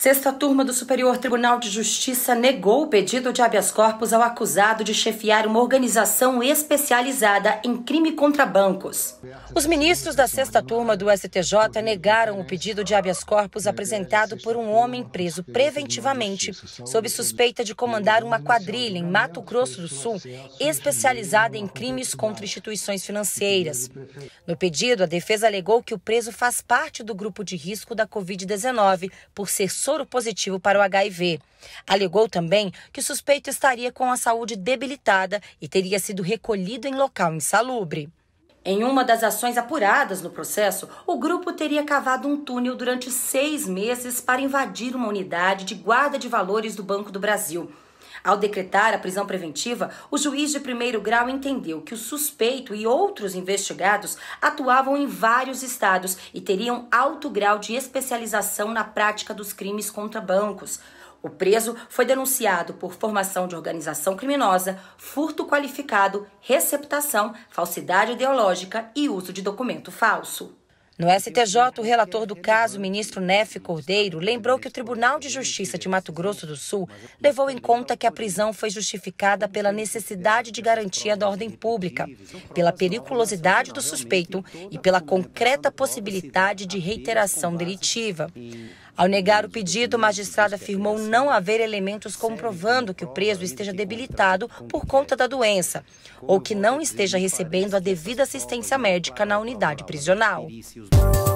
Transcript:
Sexta turma do Superior Tribunal de Justiça negou o pedido de habeas corpus ao acusado de chefiar uma organização especializada em crime contra bancos. Os ministros da sexta turma do STJ negaram o pedido de habeas corpus apresentado por um homem preso preventivamente sob suspeita de comandar uma quadrilha em Mato Grosso do Sul especializada em crimes contra instituições financeiras. No pedido, a defesa alegou que o preso faz parte do grupo de risco da Covid-19 por ser soro positivo para o HIV. Alegou também que o suspeito estaria com a saúde debilitada e teria sido recolhido em local insalubre. Em uma das ações apuradas no processo, o grupo teria cavado um túnel durante seis meses para invadir uma unidade de guarda de valores do Banco do Brasil. Ao decretar a prisão preventiva, o juiz de primeiro grau entendeu que o suspeito e outros investigados atuavam em vários estados e teriam alto grau de especialização na prática dos crimes contra bancos. O preso foi denunciado por formação de organização criminosa, furto qualificado, receptação, falsidade ideológica e uso de documento falso. No STJ, o relator do caso, ministro Nefe Cordeiro, lembrou que o Tribunal de Justiça de Mato Grosso do Sul levou em conta que a prisão foi justificada pela necessidade de garantia da ordem pública, pela periculosidade do suspeito e pela concreta possibilidade de reiteração delitiva. Ao negar o pedido, o magistrado afirmou não haver elementos comprovando que o preso esteja debilitado por conta da doença ou que não esteja recebendo a devida assistência médica na unidade prisional. Tuesday.